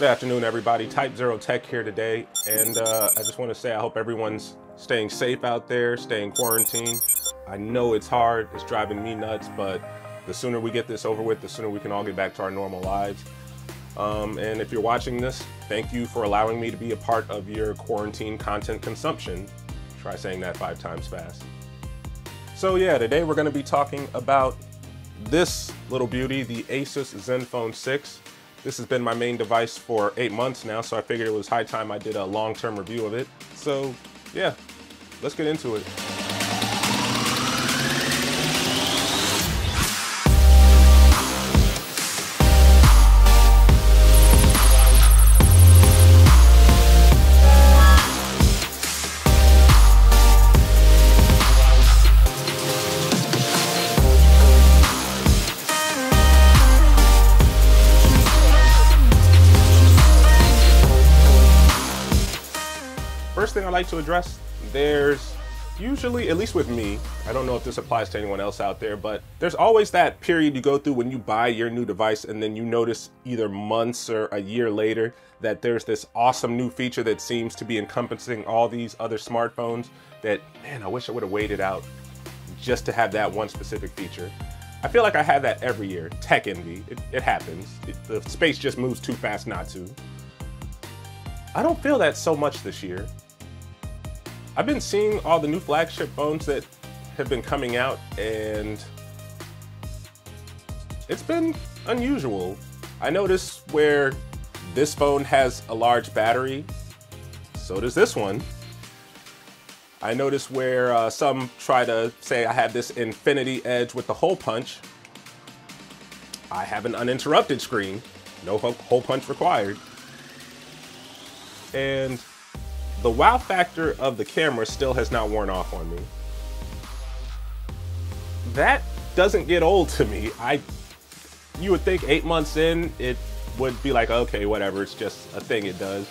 Good afternoon, everybody. Type Zero Tech here today, and uh, I just want to say I hope everyone's staying safe out there, staying quarantined. I know it's hard, it's driving me nuts, but the sooner we get this over with, the sooner we can all get back to our normal lives. Um, and if you're watching this, thank you for allowing me to be a part of your quarantine content consumption. Try saying that five times fast. So yeah, today we're going to be talking about this little beauty, the Asus ZenFone 6. This has been my main device for eight months now, so I figured it was high time I did a long-term review of it. So yeah, let's get into it. Like to address, there's usually, at least with me, I don't know if this applies to anyone else out there, but there's always that period you go through when you buy your new device and then you notice either months or a year later that there's this awesome new feature that seems to be encompassing all these other smartphones that, man, I wish I would have waited out just to have that one specific feature. I feel like I have that every year. Tech envy, it, it happens. It, the space just moves too fast not to. I don't feel that so much this year. I've been seeing all the new flagship phones that have been coming out and it's been unusual. I noticed where this phone has a large battery, so does this one. I noticed where uh, some try to say I have this infinity edge with the hole punch. I have an uninterrupted screen, no hole punch required. And the wow factor of the camera still has not worn off on me. That doesn't get old to me. I, you would think eight months in, it would be like, okay, whatever, it's just a thing it does.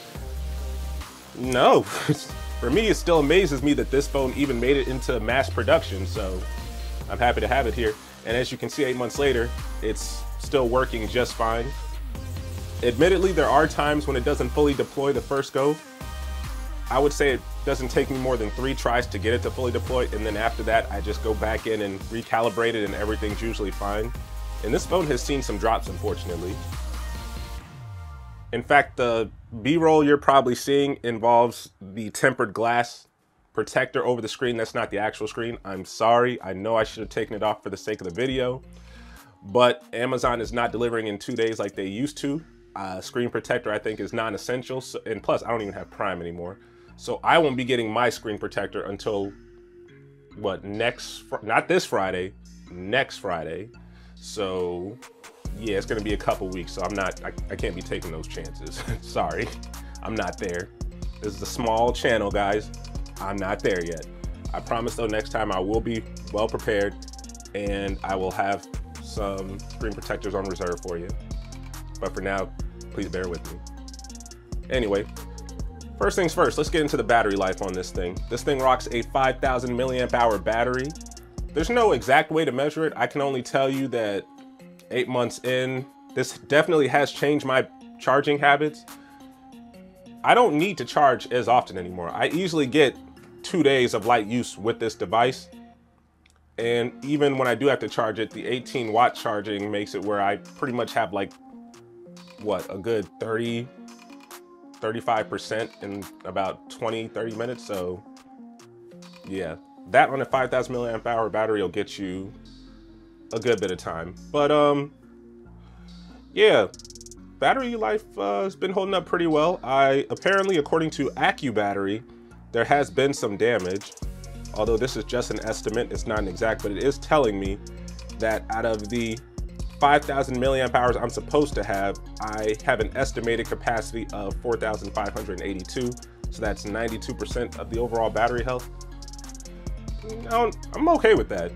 No, for me, it still amazes me that this phone even made it into mass production, so I'm happy to have it here. And as you can see, eight months later, it's still working just fine. Admittedly, there are times when it doesn't fully deploy the first go, I would say it doesn't take me more than three tries to get it to fully deploy, and then after that, I just go back in and recalibrate it, and everything's usually fine. And this phone has seen some drops, unfortunately. In fact, the B-roll you're probably seeing involves the tempered glass protector over the screen. That's not the actual screen. I'm sorry. I know I should have taken it off for the sake of the video, but Amazon is not delivering in two days like they used to. Uh, screen protector, I think, is non-essential. So, and plus, I don't even have Prime anymore. So I won't be getting my screen protector until what next? Not this Friday, next Friday. So yeah, it's gonna be a couple weeks. So I'm not. I, I can't be taking those chances. Sorry, I'm not there. This is a small channel, guys. I'm not there yet. I promise though, next time I will be well prepared, and I will have some screen protectors on reserve for you. But for now, please bear with me. Anyway, First things first, let's get into the battery life on this thing. This thing rocks a 5,000 milliamp hour battery. There's no exact way to measure it. I can only tell you that eight months in, this definitely has changed my charging habits. I don't need to charge as often anymore. I easily get two days of light use with this device. And even when I do have to charge it, the 18 watt charging makes it where I pretty much have like, what, a good 30, 35% in about 20, 30 minutes. So yeah, that on a 5,000 milliamp hour battery will get you a good bit of time. But um, yeah, battery life uh, has been holding up pretty well. I apparently, according to AccuBattery, there has been some damage. Although this is just an estimate, it's not an exact, but it is telling me that out of the 5,000 milliamp hours I'm supposed to have, I have an estimated capacity of 4,582. So that's 92% of the overall battery health. I'm okay with that.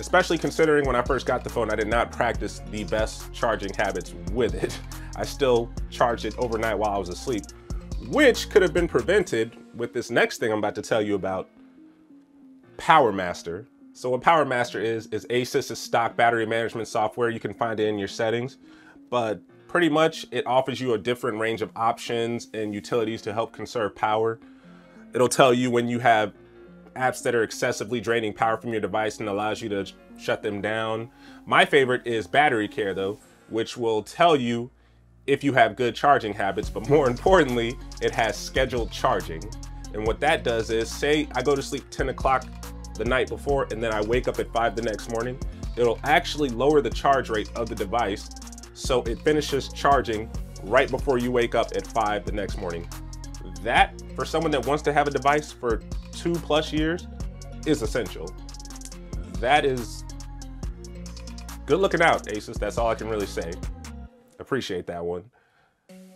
Especially considering when I first got the phone, I did not practice the best charging habits with it. I still charged it overnight while I was asleep, which could have been prevented with this next thing I'm about to tell you about, PowerMaster. So what PowerMaster is, is Asus's stock battery management software. You can find it in your settings. But pretty much it offers you a different range of options and utilities to help conserve power. It'll tell you when you have apps that are excessively draining power from your device and allows you to shut them down. My favorite is battery care though, which will tell you if you have good charging habits, but more importantly, it has scheduled charging. And what that does is say I go to sleep 10 o'clock the night before and then I wake up at five the next morning, it'll actually lower the charge rate of the device so it finishes charging right before you wake up at five the next morning. That, for someone that wants to have a device for two plus years, is essential. That is good looking out, Asus. That's all I can really say. Appreciate that one.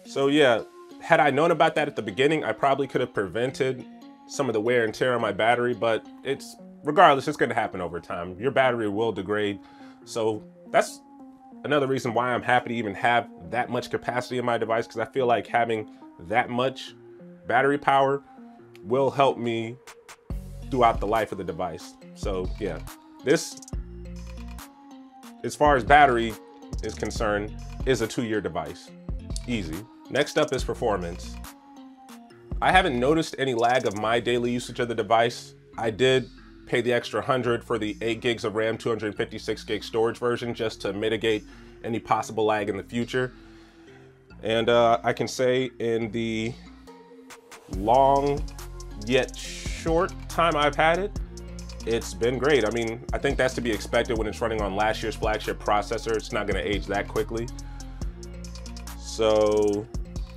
So yeah, had I known about that at the beginning, I probably could have prevented some of the wear and tear on my battery, but it's regardless, it's gonna happen over time. Your battery will degrade. So that's another reason why I'm happy to even have that much capacity in my device because I feel like having that much battery power will help me throughout the life of the device. So yeah, this, as far as battery is concerned, is a two-year device. Easy. Next up is performance. I haven't noticed any lag of my daily usage of the device. I did pay the extra 100 for the 8 gigs of RAM, 256 gig storage version just to mitigate any possible lag in the future. And uh, I can say in the long yet short time I've had it, it's been great. I mean, I think that's to be expected when it's running on last year's flagship processor. It's not gonna age that quickly. So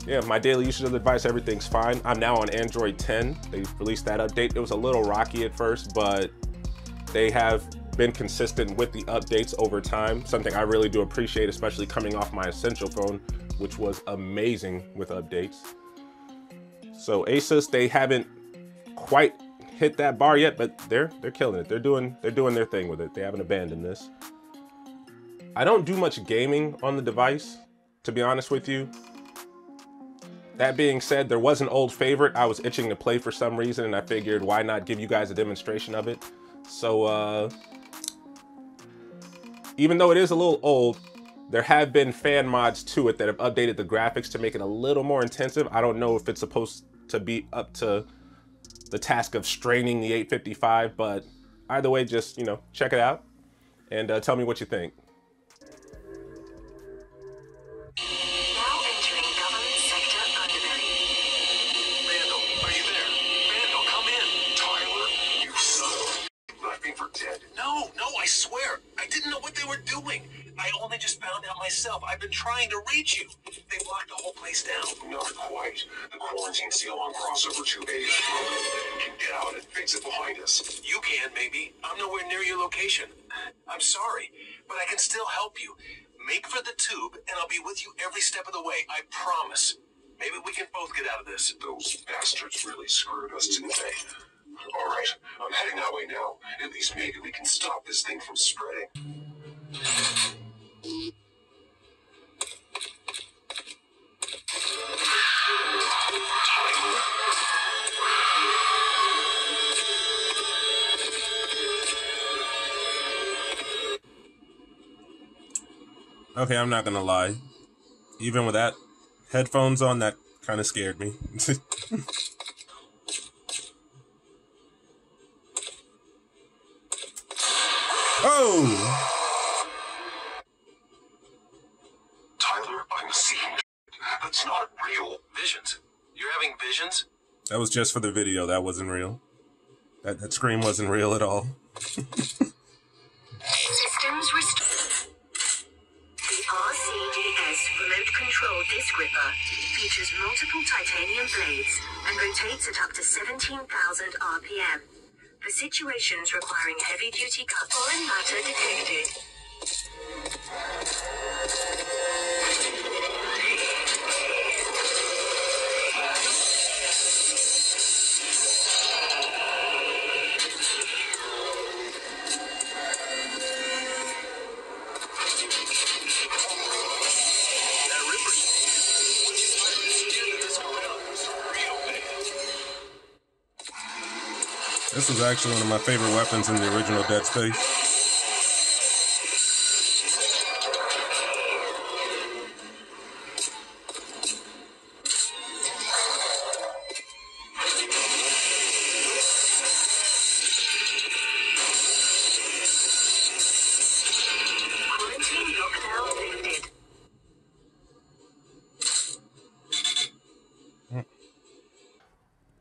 yeah, my daily usage of the device, everything's fine. I'm now on Android 10. They released that update. It was a little rocky at first, but they have been consistent with the updates over time. Something I really do appreciate, especially coming off my Essential phone, which was amazing with updates. So Asus, they haven't quite hit that bar yet, but they're they're killing it. They're doing they're doing their thing with it. They haven't abandoned this. I don't do much gaming on the device, to be honest with you. That being said, there was an old favorite I was itching to play for some reason, and I figured why not give you guys a demonstration of it. So, uh, even though it is a little old, there have been fan mods to it that have updated the graphics to make it a little more intensive. I don't know if it's supposed to be up to the task of straining the 855, but either way, just, you know, check it out and uh, tell me what you think. You. They locked the whole place down. Not quite. The quarantine seal on crossover 2A is broken. Can get out and fix it behind us. You can, maybe. I'm nowhere near your location. I'm sorry, but I can still help you. Make for the tube, and I'll be with you every step of the way. I promise. Maybe we can both get out of this. Those bastards really screwed us, didn't they? All right, I'm heading that way now. At least maybe we can stop this thing from spreading. Okay, I'm not gonna lie. Even with that headphones on, that kind of scared me. oh! Tyler, I'm seeing. That's not real. Visions? You're having visions? That was just for the video. That wasn't real. That, that scream wasn't real at all. control Disc Ripper features multiple titanium blades and rotates at up to 17,000 RPM for situations requiring heavy-duty cut foreign matter detected. This was actually one of my favorite weapons in the original Dead Space.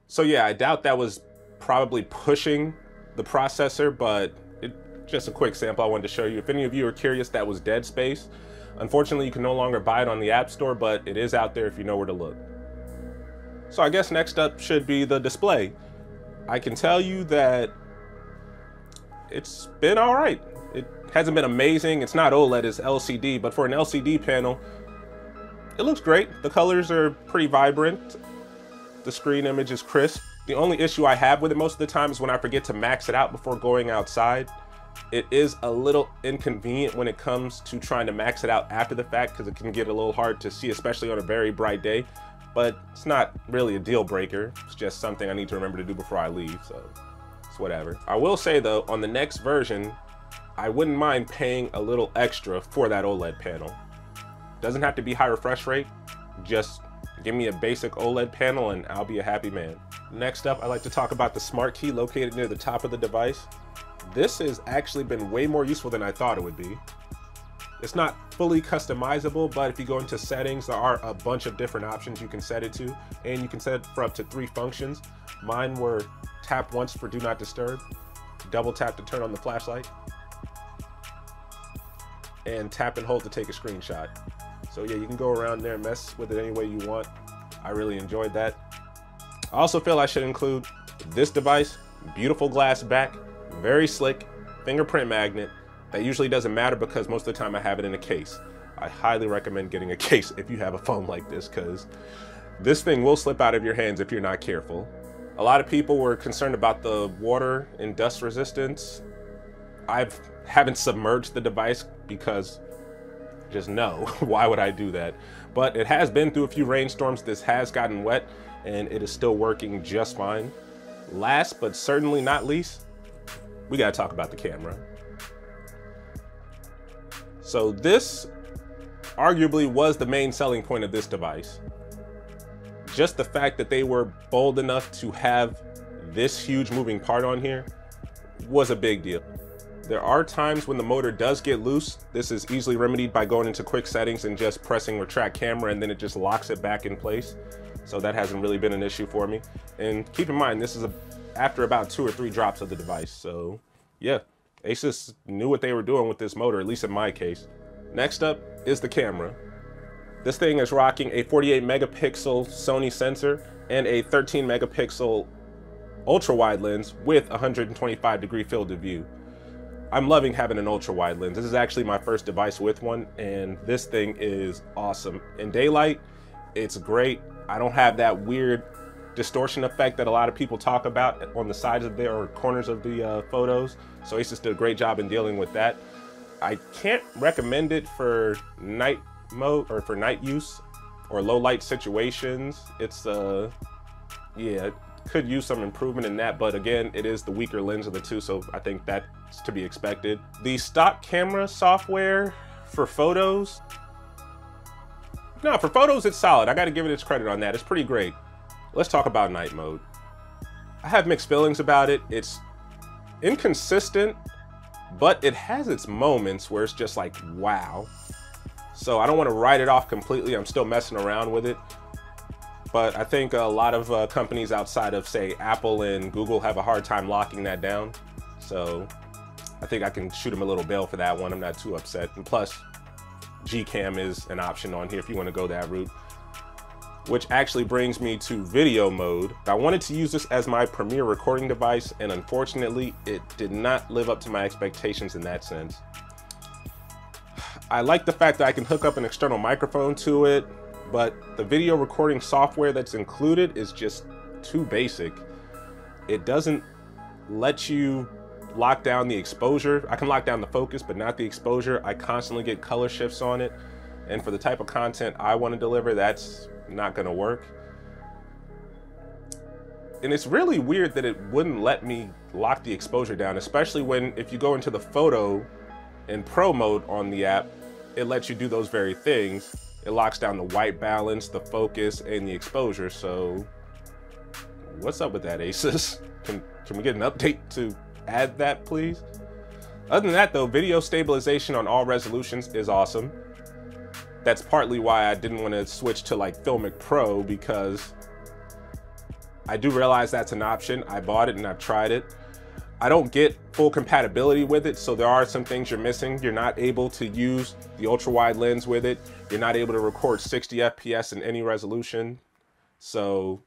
So yeah, I doubt that was probably pushing the processor, but it, just a quick sample I wanted to show you. If any of you are curious, that was Dead Space. Unfortunately, you can no longer buy it on the App Store, but it is out there if you know where to look. So I guess next up should be the display. I can tell you that it's been all right. It hasn't been amazing. It's not OLED, it's LCD, but for an LCD panel, it looks great. The colors are pretty vibrant. The screen image is crisp. The only issue I have with it most of the time is when I forget to max it out before going outside. It is a little inconvenient when it comes to trying to max it out after the fact because it can get a little hard to see, especially on a very bright day. But it's not really a deal breaker. It's just something I need to remember to do before I leave, so it's whatever. I will say though, on the next version, I wouldn't mind paying a little extra for that OLED panel. Doesn't have to be high refresh rate, just give me a basic OLED panel and I'll be a happy man. Next up, I'd like to talk about the smart key located near the top of the device. This has actually been way more useful than I thought it would be. It's not fully customizable, but if you go into settings, there are a bunch of different options you can set it to, and you can set it for up to three functions. Mine were tap once for do not disturb, double tap to turn on the flashlight, and tap and hold to take a screenshot. So yeah, you can go around there and mess with it any way you want. I really enjoyed that. I also feel I should include this device, beautiful glass back, very slick, fingerprint magnet. That usually doesn't matter because most of the time I have it in a case. I highly recommend getting a case if you have a phone like this because this thing will slip out of your hands if you're not careful. A lot of people were concerned about the water and dust resistance. I haven't submerged the device because just no, why would I do that? But it has been through a few rainstorms. This has gotten wet and it is still working just fine. Last but certainly not least, we gotta talk about the camera. So this arguably was the main selling point of this device. Just the fact that they were bold enough to have this huge moving part on here was a big deal. There are times when the motor does get loose. This is easily remedied by going into quick settings and just pressing retract camera and then it just locks it back in place. So that hasn't really been an issue for me. And keep in mind, this is a, after about two or three drops of the device. So yeah, Asus knew what they were doing with this motor, at least in my case. Next up is the camera. This thing is rocking a 48 megapixel Sony sensor and a 13 megapixel ultra wide lens with 125 degree field of view. I'm loving having an ultra wide lens. This is actually my first device with one and this thing is awesome. In daylight, it's great. I don't have that weird distortion effect that a lot of people talk about on the sides of their or corners of the uh, photos. So Asus did a great job in dealing with that. I can't recommend it for night mode or for night use or low light situations. It's uh, yeah, could use some improvement in that, but again, it is the weaker lens of the two, so I think that's to be expected. The stock camera software for photos, no, for photos, it's solid. I gotta give it its credit on that. It's pretty great. Let's talk about night mode. I have mixed feelings about it. It's inconsistent, but it has its moments where it's just like, wow. So I don't want to write it off completely. I'm still messing around with it. But I think a lot of uh, companies outside of, say, Apple and Google have a hard time locking that down. So I think I can shoot them a little bail for that one. I'm not too upset. And plus, Gcam is an option on here if you want to go that route. Which actually brings me to video mode. I wanted to use this as my premier recording device, and unfortunately, it did not live up to my expectations in that sense. I like the fact that I can hook up an external microphone to it, but the video recording software that's included is just too basic. It doesn't let you lock down the exposure. I can lock down the focus, but not the exposure. I constantly get color shifts on it. And for the type of content I want to deliver, that's not going to work. And it's really weird that it wouldn't let me lock the exposure down, especially when if you go into the photo and pro mode on the app, it lets you do those very things. It locks down the white balance, the focus, and the exposure. So what's up with that, Asus? Can, can we get an update to add that, please? Other than that, though, video stabilization on all resolutions is awesome. That's partly why I didn't want to switch to like Filmic Pro because I do realize that's an option. I bought it and I've tried it. I don't get full compatibility with it, so there are some things you're missing. You're not able to use the ultra wide lens with it. You're not able to record 60 FPS in any resolution. So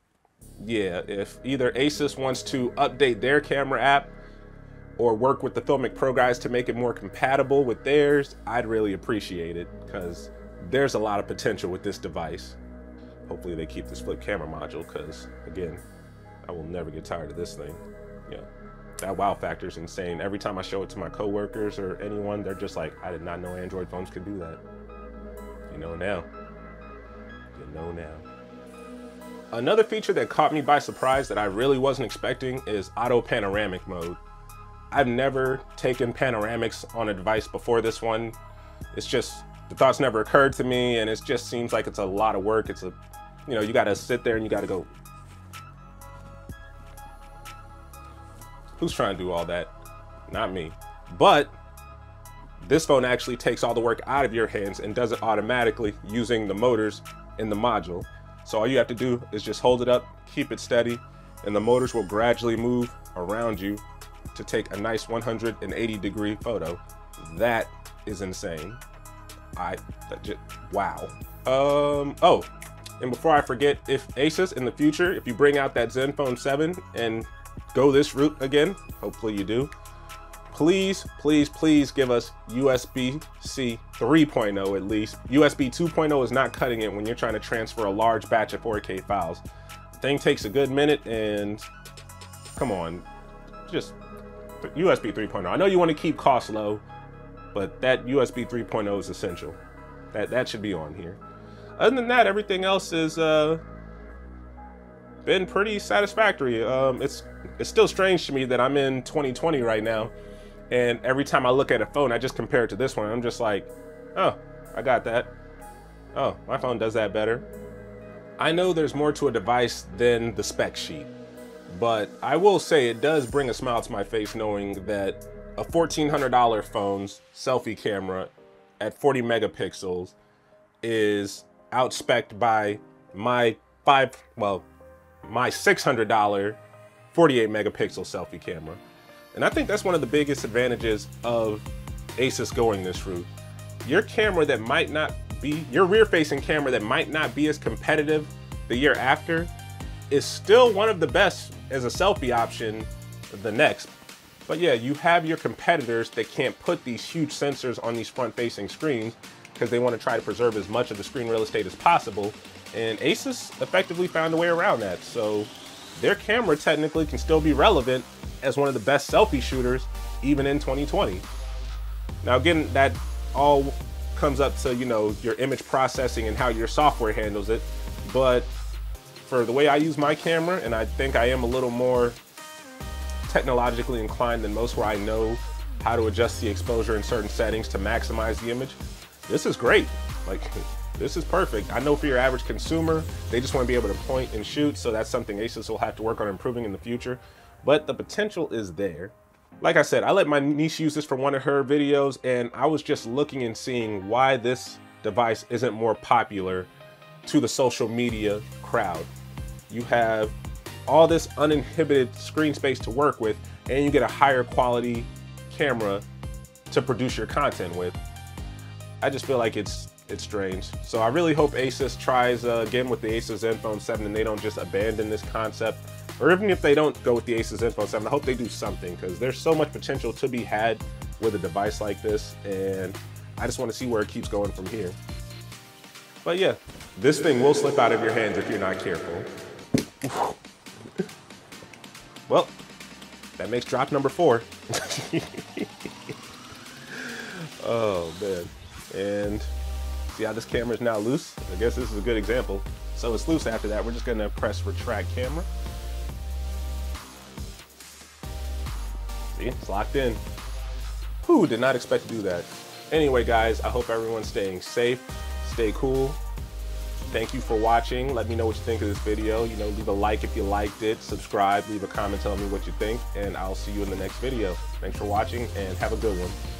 yeah, if either Asus wants to update their camera app or work with the Filmic Pro guys to make it more compatible with theirs, I'd really appreciate it because there's a lot of potential with this device. Hopefully they keep this flip camera module because again, I will never get tired of this thing. Yeah that wow factor is insane. Every time I show it to my coworkers or anyone, they're just like, I did not know Android phones could do that. You know now. You know now. Another feature that caught me by surprise that I really wasn't expecting is auto panoramic mode. I've never taken panoramics on a device before this one. It's just, the thoughts never occurred to me and it just seems like it's a lot of work. It's a, you know, you gotta sit there and you gotta go Who's trying to do all that? Not me. But this phone actually takes all the work out of your hands and does it automatically using the motors in the module. So all you have to do is just hold it up, keep it steady, and the motors will gradually move around you to take a nice 180 degree photo. That is insane. I, just, wow. Um, oh, and before I forget, if Asus in the future, if you bring out that Zenfone 7 and go this route again, hopefully you do, please, please, please give us USB-C 3.0 at least. USB 2.0 is not cutting it when you're trying to transfer a large batch of 4K files. The thing takes a good minute and come on, just USB 3.0. I know you want to keep costs low, but that USB 3.0 is essential. That, that should be on here. Other than that, everything else has uh, been pretty satisfactory. Um, it's it's still strange to me that I'm in 2020 right now, and every time I look at a phone, I just compare it to this one. I'm just like, oh, I got that. Oh, my phone does that better. I know there's more to a device than the spec sheet, but I will say it does bring a smile to my face knowing that a $1,400 phone's selfie camera at 40 megapixels is outspec'd by my five, well, my $600 48 megapixel selfie camera. And I think that's one of the biggest advantages of Asus going this route. Your camera that might not be, your rear facing camera that might not be as competitive the year after is still one of the best as a selfie option the next. But yeah, you have your competitors that can't put these huge sensors on these front facing screens because they want to try to preserve as much of the screen real estate as possible. And Asus effectively found a way around that. So their camera technically can still be relevant as one of the best selfie shooters even in 2020. Now again, that all comes up to, you know, your image processing and how your software handles it. But for the way I use my camera, and I think I am a little more technologically inclined than most where I know how to adjust the exposure in certain settings to maximize the image, this is great. Like this is perfect. I know for your average consumer, they just want to be able to point and shoot, so that's something Asus will have to work on improving in the future. But the potential is there. Like I said, I let my niece use this for one of her videos, and I was just looking and seeing why this device isn't more popular to the social media crowd. You have all this uninhibited screen space to work with, and you get a higher quality camera to produce your content with. I just feel like it's it's strange. So I really hope Asus tries uh, again with the Asus Zenfone 7 and they don't just abandon this concept. Or even if they don't go with the Asus Zenfone 7, I hope they do something because there's so much potential to be had with a device like this. And I just want to see where it keeps going from here. But yeah, this thing will slip out of your hands if you're not careful. well, that makes drop number four. oh man. And See how this camera is now loose? I guess this is a good example. So it's loose after that. We're just gonna press retract camera. See, it's locked in. Who did not expect to do that. Anyway, guys, I hope everyone's staying safe, stay cool. Thank you for watching. Let me know what you think of this video. You know, leave a like if you liked it, subscribe, leave a comment telling me what you think, and I'll see you in the next video. Thanks for watching and have a good one.